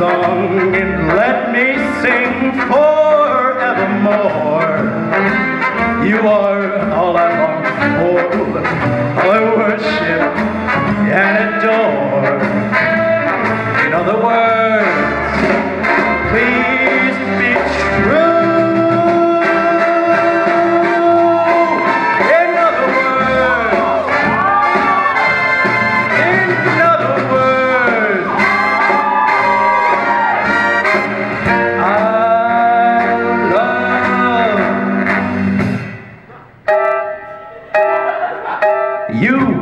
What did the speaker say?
song and let me sing forevermore. You are all I long for, I worship. you.